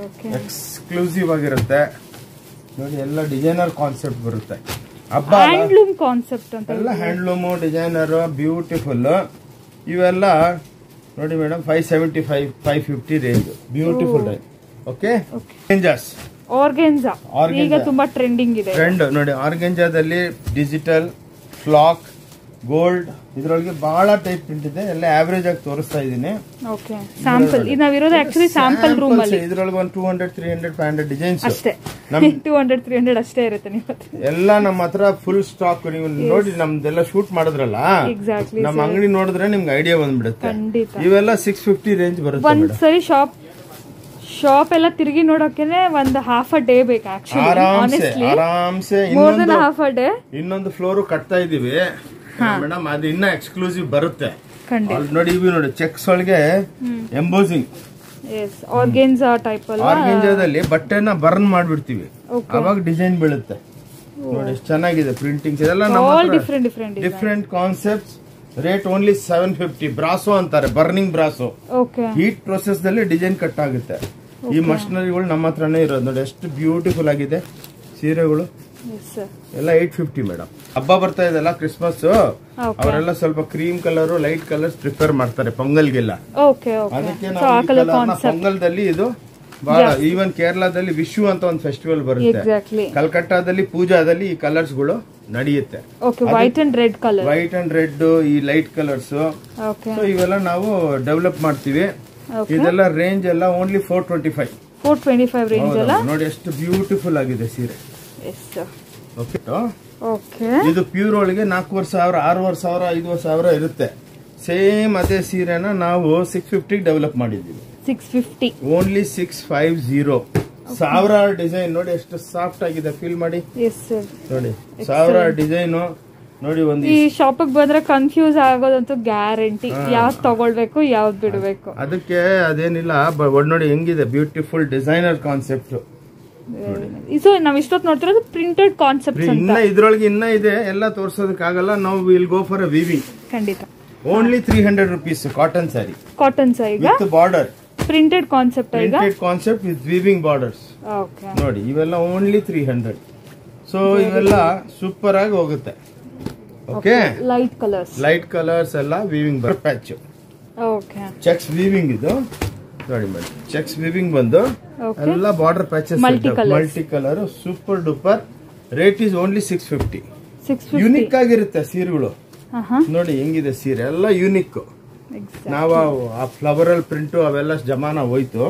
ಓಕೆ ಎಕ್ಸ್ಕ್ಲೂಸಿವ್ ಆಗಿರುತ್ತೆ. ನೋಡಿ ಎಲ್ಲ ಡಿಸೈನರ್ ಕಾನ್ಸೆಪ್ಟ್ ಬರುತ್ತೆ. ಹಬ್ಬ ಹ್ಯಾಂಡ್ಲೂಮ್ ಕಾನ್ಸೆಪ್ಟ್ ಅಂತ ಎಲ್ಲ ಹ್ಯಾಂಡ್ಲೂಮು ಡಿಸೈನರ್ ಬ್ಯೂಟಿಫುಲ್ ಇವೆಲ್ಲ ನೋಡಿ madam five seventy five five fifty range beautiful range okay. Ranges organza. ಈಗ ತುಂಬಾ ಟ್ರೆಂಡಿಂಗ್ ಇದೆ. ಟ್ರೆಂಡ್ ನೋಡಿ ಆರ್ಗೆಂಜಾದಲ್ಲಿ ಡಿಜಿಟಲ್ ಫ್ಲಾಕ್ ಗೋಲ್ಡ್ ಇದ್ರೊಳಗೆ ಬಹಳ ಟೈಪ್ ಪ್ರಿಂಟ್ ಇದೆ. ಎಲ್ಲ ಆವರೇಜ್ ಆಗಿ ತೋರಿಸ್ತಾ ಇದ್ದೀನಿ. ಓಕೆ ಸ್ಯಾಂಪಲ್ ಇದು ನಾವಿರೋದು ಆಕ್ಚುಲಿ ಸ್ಯಾಂಪಲ್ ರೂಮ್ ಅಲ್ಲಿ. ಇದ್ರೊಳಗೆ ಒಂದು two hundred three hundred five hundred designs ಅಷ್ಟೇ. ನಮ್- ಟೂ ಹಂಡ್ರೆಡ್ ತ್ರೀ ಹಂಡ್ರೆಡ್ ಅಷ್ಟೇ ಇರುತ್ತೆ ನಿಮ್ಮ ಎಲ್ಲ ನಮ್ಮ ಹತ್ರ ಫುಲ್ ಸ್ಟಾಕ್ ನೀವು ನೋಡಿ ನಮ್ದೆಲ್ಲ ಶೂಟ್ ಮಾಡಿದ್ರಲ್ಲ? ಎಕ್ಸಾಕ್ಟ್ಲಿ ನಮ್ಮ ಅಂಗಡಿ ನೋಡಿದ್ರೆ ನಿಮ್ಗೆ ಐಡಿಯಾ ಬಂದ್ಬಿಡುತ್ತೆ. ಇವೆಲ್ಲ ಸಿಕ್ಸ್ ಫಿಫ್ಟಿ ರೇಂಜ್ ಬರುತ್ತೆ ಒಂದು ಸರಿ ಶಾಪ್ ಶಾಪ್ ಎಲ್ಲ ತಿರುಗಿ ನೋಡೋಕೆನೆ ಒಂದು ಹಾಫ್ ಅ ಡೇ ಬೇಕು ಆಕ್ಚುಲಿ ಆರಾಮ್ಸೆ ಆರಾಮ್ಸೆ. ಇನ್ನೊಂದು ಹಾಫ್ ಅ ಡೇ ಇನ್ನೊಂದು ಫ್ಲೋರ್ ಕಟ್ತಾ ಇದೀವಿ ಮೇಡಮ್ ಅದು ಇನ್ನ ಎಕ್ಸ್ಕ್ಲೂಸಿವ್ ಬರುತ್ತೆ. ನೋಡಿ ಇವು ನೋಡಿ ಚೆಕ್ಸ್ ಒಳಗೆ ಎಂಬೋಸಿಂಗ್ ಟೈಪ್ ಆರ್ಗೆಂಜಾದಲ್ಲಿ ಬಟ್ಟೆನ ಬರ್ನ್ ಮಾಡ್ಬಿಡ್ತೀವಿ. ಅವಾಗ ಡಿಸೈನ್ ಬೀಳುತ್ತೆ. ನೋಡಿ ಎಷ್ಟು ಚೆನ್ನಾಗಿದೆ ಪ್ರಿಂಟಿಂಗ್ಸ್ ಇದೆಲ್ಲ ನಮ್ಮ different concepts rate only seven fifty brasso ಅಂತಾರೆ ಬರ್ನಿಂಗ್ ಬ್ರಾಸೋ ಹೀಟ್ ಪ್ರೊಸೆಸ್ ದಲ್ಲಿ ಡಿಸೈನ್ ಕಟ್ ಆಗುತ್ತೆ. ಈ ಮಷಿನರಿಗಳು ನಮ್ಮ ಹತ್ರನೇ ಇರೋದು. ನೋಡಿ ಎಷ್ಟು ಬ್ಯೂಟಿಫುಲ್ ಆಗಿದೆ. ಸೀರೆಗಳು. ಎಲ್ಲ ಏಟ್ ಫಿಫ್ಟಿ ಮೇಡಮ್ ಹಬ್ಬ ಬರ್ತಾ ಇದೆಲ್ಲ ಕ್ರಿಸ್ಮಸ್ ಅವರೆಲ್ಲ ಸ್ವಲ್ಪ cream colour light colours prefer ಮಾಡ್ತಾರೆ ಪೊಂಗಲ್ಗೆಲ್ಲ. ಅದಕ್ಕೆ ನಾವು ಪೊಂಗಲ್ದಲ್ಲಿ ಇದು ಬಹಳ ಈವನ್ ಕೇರಳದಲ್ಲಿ ವಿಶು ಅಂತ ಒಂದು ಫೆಸ್ಟಿವಲ್ ಬರುತ್ತೆ. ಕಲ್ಕಟ್ಟಾದಲ್ಲಿ ಪೂಜಾದಲ್ಲಿ ಈ ಕಲರ್ಸ್ಗಳು ನಡೆಯುತ್ತೆ white and red colour white and red ಈ ಲೈಟ್ ಕಲರ್ಸ್ ಇವೆಲ್ಲ ನಾವು ಡೆವಲಪ್ ಮಾಡ್ತೀವಿ. ಇದೆಲ್ಲ ರೇಂಜ್ ಎಲ್ಲ only four twenty five four twenty five range ಅಲ್ಲ? ನೋಡಿ ಎಷ್ಟು ಬ್ಯೂಟಿಫುಲ್ ಆಗಿದೆ ಸೀರೆ. ಓಕೆ ಇದು ಪ್ಯೂರ್ ಒಳಗೆ ನಾಲ್ಕೂವರೆ ಸಾವಿರ ಆರೂವರೆ ಸಾವಿರ ಐದುವರೆ ಸಾವಿರ ಇರುತ್ತೆ. ಸೇಮ್ ಅದೇ ಸೀರೆನ ನಾವು ಸಿಕ್ಸ್ ಫಿಫ್ಟಿಗೆ ಡೆವಲಪ್ ಮಾಡಿದ್ದೀವಿ. Six fifty only six five zero ಸಾವಿರಾರು ಡಿಸೈನ್ ನೋಡಿ ಎಷ್ಟು ಸಾಫ್ಟ್ ಆಗಿದೆ ಫೀಲ್ ಮಾಡಿ. ನೋಡಿ ಸಾವಿರಾರು ಡಿಸೈನು ನೋಡಿ ಒಂದು ಈ ಶಾಪಿಗೆ ಬಂದ್ರೆ ಕನ್ಫ್ಯೂಸ್ ಆಗೋದಂತೂ ಗ್ಯಾರಂಟಿ ಯಾವ್ದು ತಗೊಳ್ಬೇಕು ಯಾವ್ದು ಬಿಡಬೇಕು. ಅದಕ್ಕೆ ಅದೇನಿಲ್ಲ ನೋಡಿ ಹೆಂಗಿದೆ ಬ್ಯೂಟಿಫುಲ್ ಡಿಸೈನರ್ ಕಾನ್ಸೆಪ್ಟ್ ಸೊ ನಾವ್ ಇಷ್ಟೊತ್ತು ನೋಡ್ತಿರೋದು ಪ್ರಿಂಟೆಡ್ ಕಾನ್ಸೆಪ್ಟ್ ಇನ್ನ ಇದ್ರೊಳಗೆ ಇನ್ನ ಇದೆ ಎಲ್ಲ ತೋರ್ಸೋದಕ್ಕಾಗಲ್ಲ. ನಾವು will go for a weaving ಖಂಡಿತ. Only three hundred rupees cotton sari cotton ಈಗ? With border printed concept printed concept with weaving borders ನೋಡಿ ಇವೆಲ್ಲ ಓನ್ಲಿ ತ್ರೀ ಹಂಡ್ರೆಡ್ ಸೊ ಇವೆಲ್ಲ ಸೂಪರ್ ಆಗಿ ಹೋಗುತ್ತೆ okay light colours light colours ಎಲ್ಲ weaving ಬರ್ patch okay checks weaving ಇದು. ನೋಡಿ ಮೇಡಮ್. ಚೆಕ್ಸ್ ವಿವಿಂಗ್ ಬಂದು. ಎಲ್ಲ border patches. Multi colour super duper rate is only six fifty unique ಆಗಿರುತ್ತೆ ಸೀರೆಗಳು. ಹಾ ನೋಡಿ ಹೆಂಗಿದೆ ಸೀರೆ ಎಲ್ಲ ಯುನಿಕ್ ನಾವು ಆ ಫ್ಲವರಲ್ ಪ್ರಿಂಟು ಅವೆಲ್ಲ ಜಮಾನ ಹೋಯ್ತು.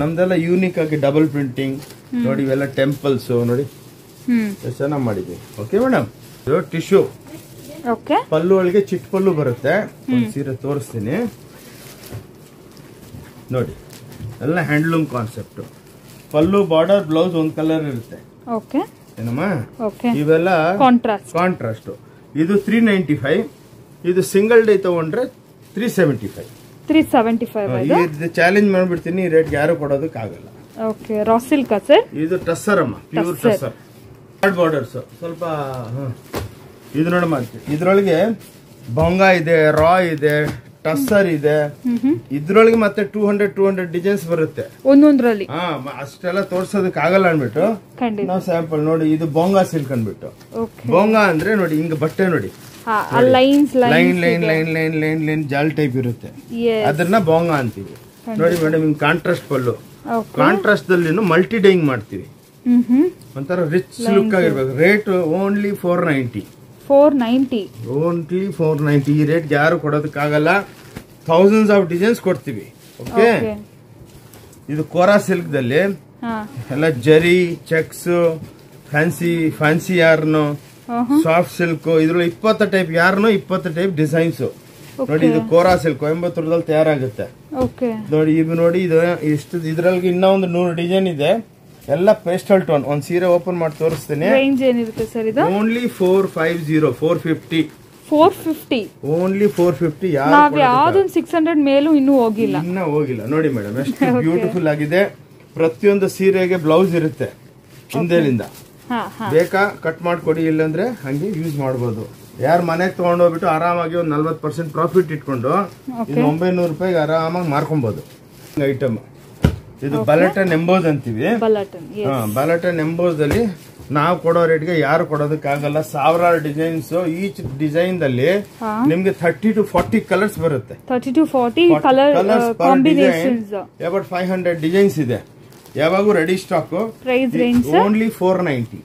ನಮ್ದೆಲ್ಲ ಯೂನಿಕ್ ಆಗಿ ಡಬಲ್ ಪ್ರಿಂಟಿಂಗ್ ನೋಡಿ ಇವೆಲ್ಲ ಟೆಂಪಲ್ಸ್ ನೋಡಿ. ಚೆನ್ನಾಗಿ ಮಾಡಿದ್ವಿ. ಓಕೆ ಮೇಡಮ್ ಇದು ಟಿಶ್ಯೂ ಪಲ್ಲು ಒಳಗೆ ಚಿಟ್ ಪಲ್ಲು ಬರುತ್ತೆ ಸೀರೆ ತೋರಿಸ್ತೀನಿ. ನೋಡಿ ಎಲ್ಲ handloom concept. Pallu border blouse ಒಂದ್ ಕಲರ್ ಇರುತ್ತೆ. ಓಕೆ. ಏನಮ್ಮ? ಇವೆಲ್ಲ ಕಾಂಟ್ರಾಸ್ಟ್ ಕಾಂಟ್ರಾಸ್ಟ್. ಇದು ತ್ರೀ ನೈಂಟಿ ಫೈವ್ ಇದು ಸಿಂಗಲ್ ಡೇ ತಗೊಂಡ್ರೆ three seventy five three seventy five ಇದು ಚಾಲೆಂಜ್ ಮಾಡ್ಬಿಡ್ತೀನಿ ಈ ರೇಟ್ಗೆ ಯಾರು ಕೊಡೋದಕ್ಕಾಗಲ್ಲ. ಓಕೆ ರಾ ಸಿಲ್ಕಾ ಸರ್ ಇದು ಟಸ್ಸರ್ ಅಮ್ಮ ಪ್ಯೂರ್ ಟಸ್ಸರ್. ಬಾರ್ಡರ್ಸ್ ಸ್ವಲ್ಪ. ಇದು ನೋಡಮ್ಮ ಇದ್ರೊಳಗೆ ಬೊಂಗ ಇದೆ ರಾ ಇದೆ ಟಸ್ಸರ್ ಇದೆ. ಇದ್ರೊಳಗೆ ಮತ್ತೆ two hundred two hundred designs ಬರುತ್ತೆ. ಒಂದೊಂದ್ರಲ್ಲಿ. ಹಾ ಅಷ್ಟೆಲ್ಲ ತೋರ್ಸೋದಕ್ಕೆ ಆಗಲ್ಲ ಅನ್ಬಿಟ್ಟು ನಾವು ಸ್ಯಾಂಪಲ್ ನೋಡಿ ಇದು ಬೊಂಗ ಸಿಲ್ಕ್ ಅನ್ಬಿಟ್ಟು ಬೊಂಗ ಅಂದ್ರೆ ನೋಡಿ ಹಿಂಗ ಬಟ್ಟೆ ನೋಡಿ. Line line line line line line ಜಾಲ್ ಟೈಪ್ ಇರುತ್ತೆ. ಅದನ್ನ ಬೊಂಗ ಅಂತೀವಿ. ನೋಡಿ ಮೇಡಮ್ ಹಿಂಗ್ ಕಾಂಟ್ರಾಸ್ಟ್ ಪಲ್ಲು. ಕಾಂಟ್ರಾಸ್ಟ್ ದಲ್ಲಿ ಮಲ್ಟಿ ಡೈಯಿಂಗ್ ಮಾಡ್ತೀವಿ. ಒಂಥರ ರಿಚ್ ಲುಕ್ ಆಗಿರ್ಬೇಕು. Rate only four ninety four ninety only four ninety ಈ ರೇಟ್ ಯಾರು ಕೊಡೋದಕ್ಕಾಗಲ್ಲ. ಥೌಸಂಡ್ಸ್ ಆಫ್ ಡಿಸೈನ್ಸ್ ಕೊಡ್ತೀವಿ. ಓಕೆ ಇದು ಕೋರಾ ಸಿಲ್ಕ್ ದಲ್ಲಿ ಎಲ್ಲ zari checks fancy fancy yarn soft silk ಇದ್ರಲ್ಲಿ ಇಪ್ಪತ್ತು ಟೈಪ್ ಯಾರ್ನು ಇಪ್ಪತ್ತು ಟೈಪ್ ಡಿಸೈನ್ಸ್ ನೋಡಿ ಇದು ಕೋರಾ ಸಿಲ್ಕ್ ಕೊಯಂಬತ್ತೂರದಲ್ಲಿ ತಯಾರಾಗುತ್ತೆ. ನೋಡಿ ಇದು ನೋಡಿ ಇದು ಇಷ್ಟು ಇದ್ರಲ್ಲಿ ಇನ್ನೂ ಒಂದು ನೂರು ಡಿಸೈನ್ ಇದೆ. ಎಲ್ಲ ಪೇಸ್ಟಲ್ ಟೋನ್ ಒಂದ್ ಸೀರೆ ಓಪನ್ ಮಾಡಿ ತೋರಿಸ್ತೀನಿ. ರೇಂಜ್ ಏನಿರುತ್ತೆ ಸರ್ ಇದು? Only four five zero four fifty four fifty only four fifty ನಾವ್ ಯಾವ್ದೊಂದು ಸಿಕ್ಸ್ ಹಂಡ್ರೆಡ್ ಮೇಲೂ ಇನ್ನೂ ಹೋಗಿಲ್ಲ. ಇನ್ನ ಹೋಗಿಲ್ಲ. ನೋಡಿ ಮೇಡಮ್ ಎಷ್ಟು (laughs) ಬ್ಯೂಟಿಫುಲ್ ಆಗಿದೆ. ಪ್ರತಿಯೊಂದು ಸೀರೆಗೆ ಬ್ಲೌಸ್ ಇರುತ್ತೆ ಹಿಂದೆಲಿಂದ. ಬೇಕಾ ಕಟ್ ಮಾಡಿಕೊಡಿ ಇಲ್ಲಂದ್ರೆ ಹಂಗೆ ಯೂಸ್ ಮಾಡ್ಬೋದು. ಯಾರು ಮನೆಗೆ ತಗೊಂಡೋಗ್ಬಿಟ್ಟು ಆರಾಮಾಗಿ ಒಂದು ನಲ್ವತ್ತು ಪರ್ಸೆಂಟ್ ಪ್ರಾಫಿಟ್ ಇಟ್ಕೊಂಡು ಒಂಬೈನೂರು ರೂಪಾಯಿಗೆ ಆರಾಮಾಗಿ ಮಾರ್ಕೊಬೋದು. ಐಟಮ್. ಇದು ಬಲಟನ್ ಎಂಬೋಸ್ ಅಂತೀವಿ. ಬಲಟನ್ ಎಂಬೋಸ್ ಅಲ್ಲಿ ನಾವು ಕೊಡೋ ರೇಟ್ಗೆ ಯಾರು ಕೊಡೋದಕ್ಕಾಗಲ್ಲ. ಸಾವಿರಾರು ಡಿಸೈನ್ಸ್ ಈಚ್ ಡಿಸೈನ್ ದಲ್ಲಿ. ನಿಮ್ಗೆ ಥರ್ಟಿ ಟು ಫಾರ್ಟಿ ಕಲರ್ಸ್ ಬರುತ್ತೆ. Thirty to forty five hundred designs ಇದೆ. ಯಾವಾಗೂ ready stock price range only four ninety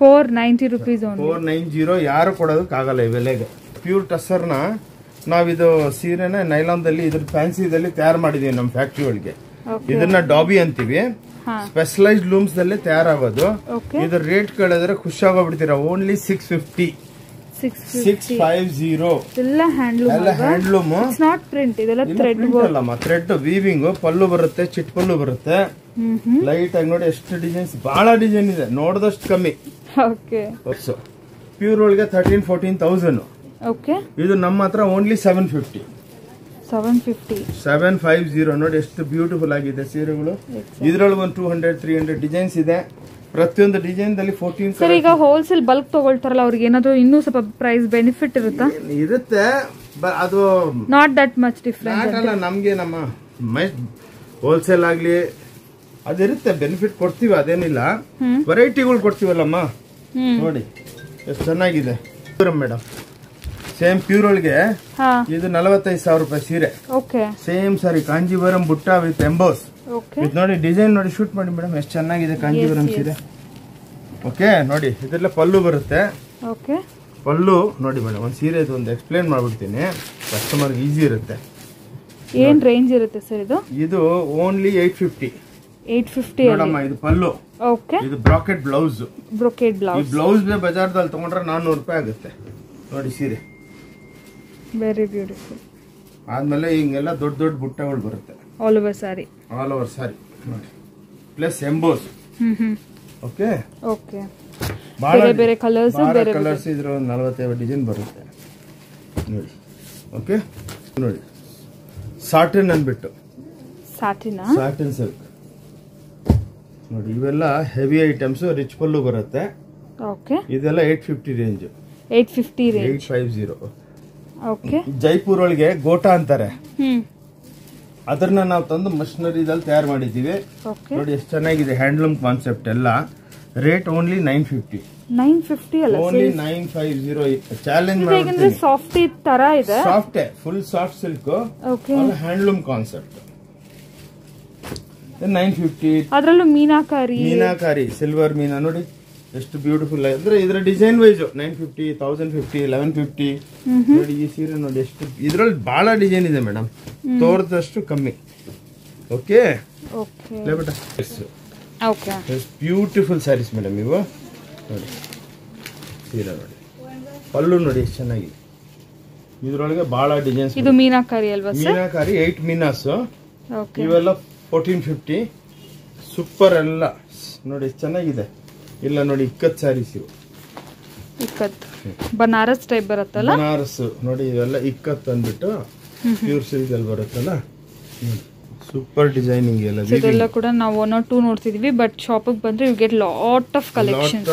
four ninety rupees four nine zero ಯಾರು ಕೊಡೋದಕ್ಕಾಗಲ್ಲ ಈ ಬೆಲೆಗೆ. ಪ್ಯೂರ್ ಟಸರ್ನ ನಾವಿದು ಸೀರೆನ ನೈಲಾನ್ದಲ್ಲಿ ಇದ್ರ ಫ್ಯಾನ್ಸಿದಲ್ಲಿ ತಯಾರು ಮಾಡಿದೀವಿ ನಮ್ಮ ಫ್ಯಾಕ್ಟ್ರಿ ಒಳಗೆ. ಇದನ್ನ ಡಾಬಿ ಅಂತೀವಿ. ಸ್ಪೆಷಲೈಸ್ ಸ್ಪೆಷಲೈಸ್ಡ್ ಲೂಮ್ಸ್ನಲ್ಲಿ ತಯಾರಾಗೋದು ಇದ್ರ ರೇಟ್ ಕೇಳಿದ್ರೆ ಖುಷಿಯಾಗೋಗ್ಬಿಡ್ತೀರಾ? Only six fifty six five zero ಎಲ್ಲ ಹ್ಯಾಂಡ್ಲೂಮ್ ನಾಟ್ ಪ್ರಿಂಟ್ ಇದೆಲ್ಲ ಥ್ರೆಡ್ ಅಲ್ಲಮ್ಮ ಥ್ರೆಡ್ ವೀವಿಂಗ್ ಪಲ್ಲು ಬರುತ್ತೆ ಚಿಟ್ ಪಲ್ಲು ಬರುತ್ತೆ. ಲೈಟ್ ಆಗಿ ನೋಡಿ ಎಷ್ಟು ಡಿಸೈನ್ಸ್ ಬಹಳ ಡಿಸೈನ್ ಇದೆ. ನೋಡಿದಷ್ಟು ಕಮ್ಮಿ. ಪ್ಯೂರ್ ಒಳಗೆ ತರ್ಟೀನ್ ಫೋರ್ಟೀನ್ ತೌಸಂಡ್ ಓಕೆ ಇದು ನಮ್ಮ ಹತ್ರ only seven fifty seven fifty seven five zero ನೋಡಿ ಎಷ್ಟು ಬ್ಯೂಟಿಫುಲ್ ಆಗಿದೆ ಸೀರೆಗಳು. ಇದ್ರೊಳಗೆ ಒಂದು two hundred three hundred designs ಇದೆ. ಪ್ರತಿಯೊಂದು ಡಿಸೈನ್ ದಲ್ಲಿ ಫೋರ್ಟೀನ್ ಸರ್ ಈಗ ಹೋಲ್ಸೇಲ್ ಬಲ್ಕ್ ತಗೊಳ್ತಾರಲ್ಲ ಅವ್ರಿಗೆ ಏನಾದ್ರು ಇನ್ನೂ ಸ್ವಲ್ಪ ಪ್ರೈಸ್ ಬೆನಿಫಿಟ್ ಇರುತ್ತಾ? ಇರುತ್ತೆ ಅದು ನಾಟ್ ದಟ್ ಮಚ್ ಡಿಫ್ರೆಂಟ್ ಅಲ್ಲ ನಮ್ಗೆ ನಮ್ಮ ಮೈ ಹೋಲ್ಸೇಲ್ ಆಗ್ಲಿ ಅದಿರುತ್ತೆ ಬೆನಿಫಿಟ್ ಕೊಡ್ತೀವಿ ಅದೇನಿಲ್ಲ. ವೆರೈಟಿಗಳು ಕೊಡ್ತೀವಲ್ಲಮ್ಮ? ನೋಡಿ ಎಷ್ಟು ಚೆನ್ನಾಗಿದೆ. ಮೇಡಮ್. ಸೇಮ್ ಪ್ಯೂರ್ ಒಳಗೆ ಇದು ನಲವತ್ತೈದು ಸಾವಿರ ರೂಪಾಯಿ ಸೀರೆ. ಸೇಮ್ ಸಾರಿ ಕಾಂಜೀವರಂ ಬುಟ್ಟ ವಿತ್ ಎಂಬೋಸ್ ಇದು ನೋಡಿ ಡಿಸೈನ್ ನೋಡಿ ಶೂಟ್ ಮಾಡಿ ಮೇಡಮ್ ಎಷ್ಟು ಚೆನ್ನಾಗಿದೆ ಕಾಂಜೀವರಂ ಸೀರೆ. ಓಕೆ ನೋಡಿ ಇದೆಲ್ಲ ಪಲ್ಲು ಬರುತ್ತೆ. ಪಲ್ಲು ನೋಡಿ ಮೇಡಮ್ ಒಂದು ಸೀರೆ ಇದು ಒಂದು ಎಕ್ಸ್ಪ್ಲೇನ್ ಮಾಡ್ಬಿಡ್ತೀನಿ. ಕಸ್ಟಮರ್ಗೆ ಈಸಿ ಇರುತ್ತೆ. ಏನ್ ರೇಂಜ್ ಇರುತ್ತೆ ಸರ್ ಇದು? ಇದು only eight fifty eight fifty ನೋಡಮ್ಮ ಇದು ಪಲ್ಲು. ಓಕೆ ಇದು ಬ್ರಾಕೆಟ್ ಬ್ಲೌಸ್ ಬ್ರೊಕೇಡ್ ಈ ಬ್ಲೌಸ್ ಬ್ಲೌಸ್ ಬಜಾರ್ದಲ್ಲಿ ತಗೊಂಡ್ರೆ ನಾನ್ನೂರು ರೂಪಾಯಿ ಆಗುತ್ತೆ. ನೋಡಿ ಸೀರೆ. ವೆರಿ ಬ್ಯೂಟಿಫುಲ್ ಆದ್ಮೇಲೆ ಹಿಂಗೆಲ್ಲ ದೊಡ್ಡ ದೊಡ್ಡ ಬುಟ್ಟಗಳು ಬರುತ್ತೆ. All over sari all over sari ನೋಡಿ. ಪ್ಲಸ್ ಎಂಬೋಸ್ ಓಕೆ ಓಕೆ ಬೇರೆ ಬೇರೆ ಕಲರ್ಸ್ ಬೇರೆ ಕಲರ್ಸ್ ಇದ್ರ ಒಂದು ನಲವತ್ತೈದು ಡಿಸೈನ್ ಬರುತ್ತೆ. ನೋಡಿ. ಓಕೆ ನೋಡಿ. ಸಾಟಿನ್ ಅಂದ್ಬಿಟ್ಟು. ಸಾಟಿನ ಸಾಟಿನ್ ಸಿಲ್ಕ್ ನೋಡಿ ಇವೆಲ್ಲ ಹೆವಿ ಐಟಮ್ಸ್ ರಿಚ್ ಪಲ್ಲು ಬರುತ್ತೆ. ಓಕೆ ಇದೆಲ್ಲ eight fifty range eight fifty range eight five zero Jaipur ಒಳಗೆ ಗೋಟಾ ಅಂತಾರೆ. ಅದನ್ನ ನಾವು ತಂದು ಮಷಿನರಿದಲ್ಲಿ ತಯಾರು ಮಾಡಿದ್ದೀವಿ. ನೋಡಿ ಎಷ್ಟು ಚೆನ್ನಾಗಿದೆ ಹ್ಯಾಂಡ್ಲೂಮ್ ಕಾನ್ಸೆಪ್ಟ್ ಎಲ್ಲ. Rate only nine fifty. Nine fifty ಅಲ್ಲ only nine five zero challenge ಮಾಡ್ಬಿಡ್ತೀನಿ ಸಾಫ್ಟಿ ತರ ಇದೆ. Soft full soft silk okay. Handloom concept. Nine fifty. ಅದ್ರಲ್ಲೂ ಮೀನಾಕಾರಿ. ಮೀನಾಕಾರಿ ಸಿಲ್ವರ್ ಮೀನಾ. ನೋಡಿ ಎಷ್ಟು ಬ್ಯೂಟಿಫುಲ್ ಅಂದ್ರೆ ಇದರ design wise nine fifty thousand fifty eleven fifty ನೋಡಿ ಈ ಸೀರೆ ನೋಡಿ ಎಷ್ಟು ಇದ್ರಲ್ಲಿ ಬಹಳ ಡಿಸೈನ್ ಇದೆ ಮೇಡಮ್ ತೋರ್ದಷ್ಟು ಕಮ್ಮಿ. ಓಕೆ ಬೇಟ ಬ್ಯೂಟಿಫುಲ್ ಸ್ಯಾರೀಸ್ ಮೇಡಮ್ ಇವು. ನೋಡಿ. ಸೀರೆ ನೋಡಿ. ಪಲ್ಲು ನೋಡಿ ಎಷ್ಟು ಚೆನ್ನಾಗಿದೆ ಇದ್ರೊಳಗೆ ಬಹಳ ಡಿಸೈನ್ಸ್ ಇದು ಮೀನಾಕಾರಿ ಅಲ್ವಾ ಮೀನಾಕಾರಿ ಏಟ್ ಮೀನಾಸ್ ಇವೆಲ್ಲ ಫೋರ್ಟೀನ್ ಫಿಫ್ಟಿ ಸೂಪರ್ ಎಲ್ಲ. ನೋಡಿ ಎಷ್ಟು ಚೆನ್ನಾಗಿದೆ. ಇಲ್ಲ ನೋಡಿ ಇಕ್ಕತ್ ಸ್ಯಾರೀಸ್ ಇವು. ಇಕ್ಕತ್. ಬನಾರಸ್ ಟೈಪ್ ಬರುತ್ತಲ್ಲ? ಬನಾರಸ್ ನೋಡಿ ಇವೆಲ್ಲ ಇಕ್ಕತ್ ಅಂದ್ಬಿಟ್ಟು ಪ್ಯೂರ್ ಸಿಲ್ಕ್ ಅಲ್ಲಿ ಬರುತ್ತಲ್ಲ? ಸೂಪರ್ ಡಿಸೈನಿಂಗ್ ಎಲ್ಲ ಇದೆಲ್ಲ ಕೂಡ ನಾವು ಒನ್ ಆರ್ ಟೂ ನೋಡ್ತಿದೀವಿ ಬಟ್ ಶಾಪಿಗೆ ಬಂದ್ರೆ you get lot of collection